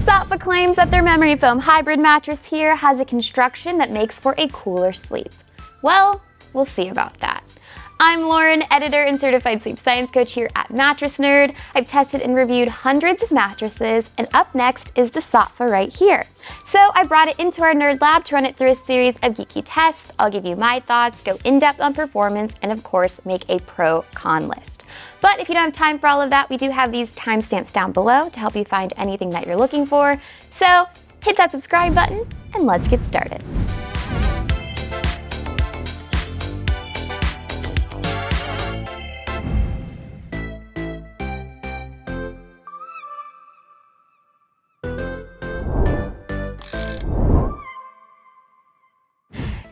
Saatva claims that their memory foam hybrid mattress here has a construction that makes for a cooler sleep. Well, we'll see about that. I'm Loren, editor and certified sleep science coach here at Mattress Nerd. I've tested and reviewed hundreds of mattresses, and up next is the Saatva right here. So I brought it into our Nerd Lab to run it through a series of geeky tests. I'll give you my thoughts, go in depth on performance, and of course, make a pro con list. But if you don't have time for all of that, we do have these timestamps down below to help you find anything that you're looking for. So hit that subscribe button, and let's get started.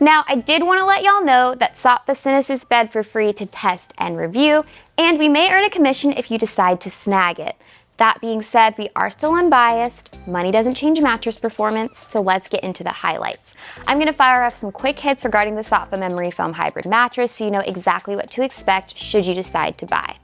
Now, I did want to let y'all know that Saatva sent us this bed for free to test and review, and we may earn a commission if you decide to snag it. That being said, we are still unbiased. Money doesn't change mattress performance, so let's get into the highlights. I'm gonna fire off some quick hits regarding the Saatva Memory Foam Hybrid mattress so you know exactly what to expect should you decide to buy.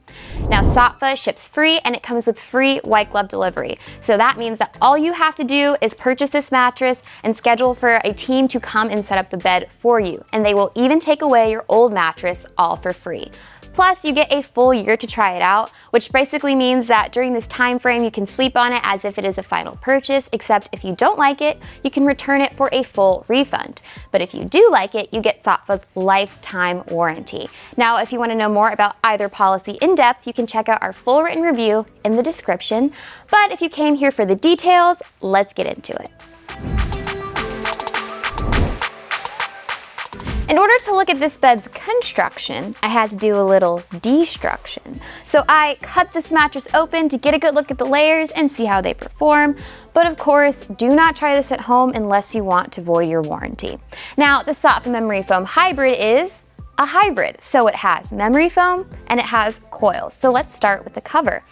Now Saatva ships free and it comes with free white glove delivery. So that means that all you have to do is purchase this mattress and schedule for a team to come and set up the bed for you. And they will even take away your old mattress all for free. Plus, you get a full year to try it out, which basically means that during this time frame, you can sleep on it as if it is a final purchase, except if you don't like it, you can return it for a full refund. But if you do like it, you get Saatva's lifetime warranty. Now, if you want to know more about either policy in depth, you can check out our full written review in the description. But if you came here for the details, let's get into it. In order to look at this bed's construction, I had to do a little destruction. So I cut this mattress open to get a good look at the layers and see how they perform. But of course, do not try this at home unless you want to void your warranty. Now, the Saatva Memory Foam Hybrid is a hybrid. So it has memory foam and it has coils. So let's start with the cover.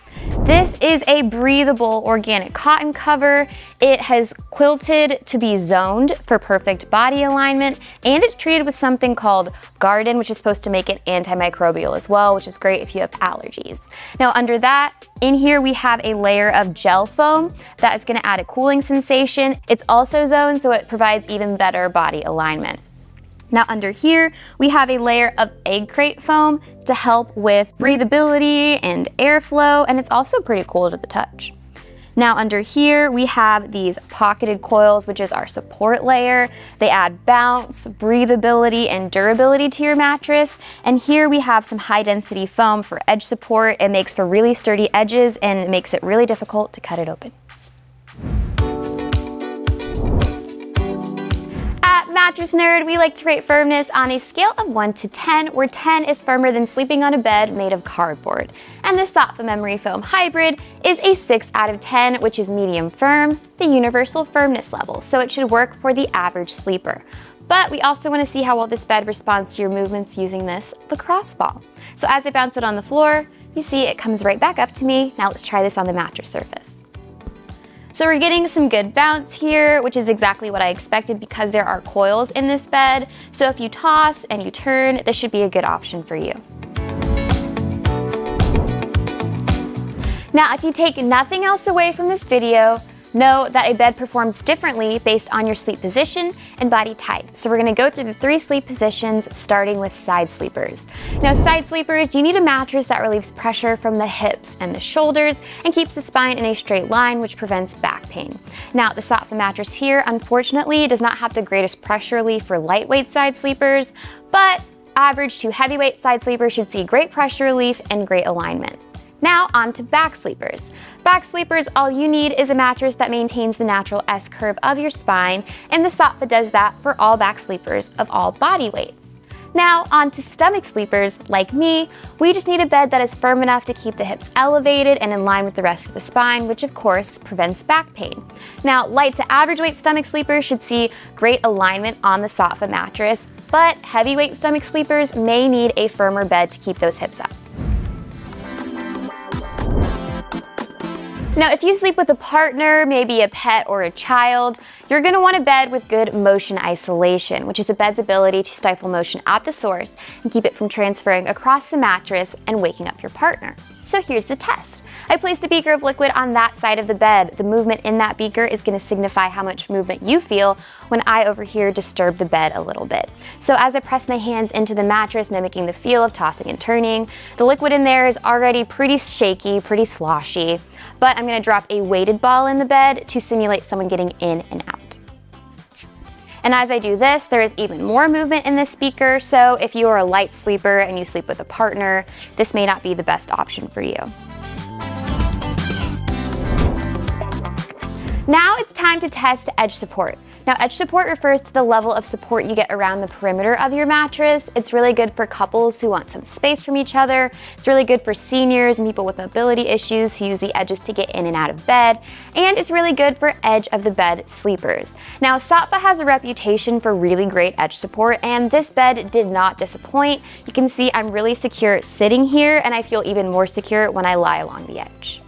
This is a breathable organic cotton cover. It has quilted to be zoned for perfect body alignment and it's treated with something called Guardin, which is supposed to make it antimicrobial as well, which is great if you have allergies. Now under that, in here we have a layer of gel foam that is gonna add a cooling sensation. It's also zoned so it provides even better body alignment. Now under here, we have a layer of egg crate foam to help with breathability and airflow, and it's also pretty cool to the touch. Now under here, we have these pocketed coils, which is our support layer. They add bounce, breathability, and durability to your mattress. And here we have some high density foam for edge support. It makes for really sturdy edges and makes it really difficult to cut it open. Mattress Nerd, we like to rate firmness on a scale of 1 to 10, where 10 is firmer than sleeping on a bed made of cardboard. And the Saatva Memory Foam Hybrid is a 6 out of 10, which is medium firm, the universal firmness level, so it should work for the average sleeper. But we also want to see how well this bed responds to your movements using this lacrosse ball. So as I bounce it on the floor, you see it comes right back up to me. Now let's try this on the mattress surface. So we're getting some good bounce here, which is exactly what I expected because there are coils in this bed. So if you toss and you turn, this should be a good option for you. Now, if you take nothing else away from this video, Know that a bed performs differently based on your sleep position and body type. So we're gonna go through the three sleep positions, starting with side sleepers. Now, side sleepers, you need a mattress that relieves pressure from the hips and the shoulders and keeps the spine in a straight line, which prevents back pain. Now, the Saatva mattress here, unfortunately, does not have the greatest pressure relief for lightweight side sleepers, but average to heavyweight side sleepers should see great pressure relief and great alignment. Now on to back sleepers. Back sleepers, all you need is a mattress that maintains the natural S-curve of your spine, and the Saatva does that for all back sleepers of all body weights. Now on to stomach sleepers, like me, we just need a bed that is firm enough to keep the hips elevated and in line with the rest of the spine, which of course prevents back pain. Now light to average weight stomach sleepers should see great alignment on the Saatva mattress, but heavyweight stomach sleepers may need a firmer bed to keep those hips up. Now, if you sleep with a partner, maybe a pet or a child, you're gonna want a bed with good motion isolation, which is a bed's ability to stifle motion at the source and keep it from transferring across the mattress and waking up your partner. So here's the test. I placed a beaker of liquid on that side of the bed. The movement in that beaker is gonna signify how much movement you feel when I over here disturb the bed a little bit. So as I press my hands into the mattress, mimicking the feel of tossing and turning, the liquid in there is already pretty shaky, pretty sloshy, but I'm gonna drop a weighted ball in the bed to simulate someone getting in and out. And as I do this, there is even more movement in this beaker, so if you are a light sleeper and you sleep with a partner, this may not be the best option for you. Now it's time to test edge support. Now edge support refers to the level of support you get around the perimeter of your mattress. It's really good for couples who want some space from each other. It's really good for seniors and people with mobility issues who use the edges to get in and out of bed. And it's really good for edge of the bed sleepers. Now Saatva has a reputation for really great edge support and this bed did not disappoint. You can see I'm really secure sitting here and I feel even more secure when I lie along the edge.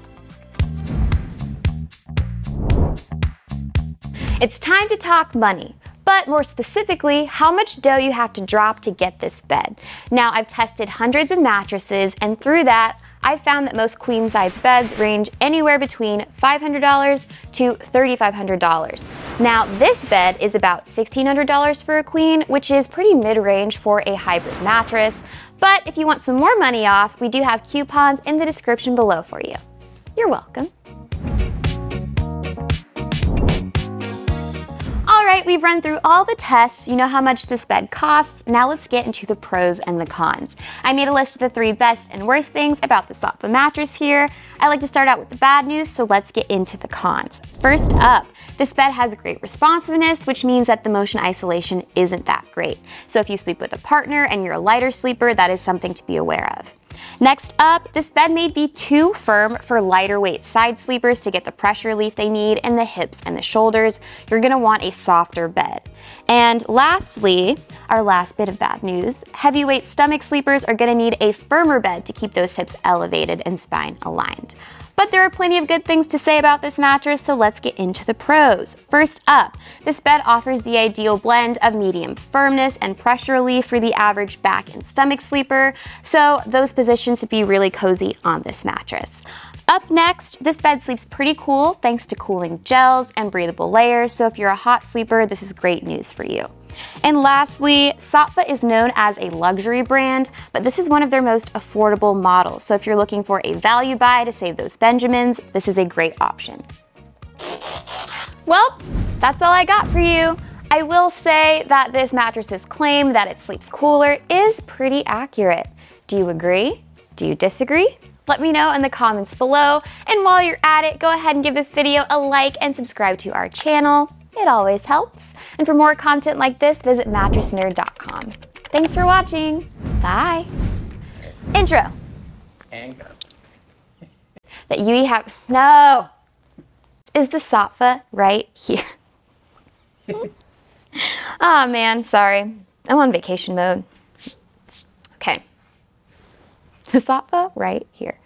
It's time to talk money but more specifically, how much dough you have to drop to get this bed. Now, I've tested hundreds of mattresses, and through that, I've found that most queen size beds range anywhere between $500 to $3,500. Now, this bed is about $1,600 for a queen, which is pretty mid range for a hybrid mattress. But if you want some more money off, we do have coupons in the description below for you. You're welcome. Right, we've run through all the tests. You know how much this bed costs. Now let's get into the pros and the cons. I made a list of the three best and worst things about the Saatva mattress here. I like to start out with the bad news, so let's get into the cons. First up, this bed has a great responsiveness, which means that the motion isolation isn't that great. So if you sleep with a partner and you're a lighter sleeper, that is something to be aware of. Next up, this bed may be too firm for lighter weight side sleepers to get the pressure relief they need in the hips and the shoulders. You're gonna want a softer bed. And lastly, our last bit of bad news, heavyweight stomach sleepers are gonna need a firmer bed to keep those hips elevated and spine aligned. But there are plenty of good things to say about this mattress, so let's get into the pros. First up, this bed offers the ideal blend of medium firmness and pressure relief for the average back and stomach sleeper, so those positions would be really cozy on this mattress. Up next, this bed sleeps pretty cool thanks to cooling gels and breathable layers, so if you're a hot sleeper, this is great news for you. And lastly, Saatva is known as a luxury brand, but this is one of their most affordable models. So if you're looking for a value buy to save those Benjamins, this is a great option. Well, that's all I got for you. I will say that this mattress's claim that it sleeps cooler is pretty accurate. Do you agree? Do you disagree? Let me know in the comments below. And while you're at it, go ahead and give this video a like and subscribe to our channel. It always helps. And for more content like this, visit mattressnerd.com. Thanks for watching. Bye. Intro. And go. that you have, no. Is the Saatva right here? oh man, sorry. I'm on vacation mode. Okay. The Saatva right here.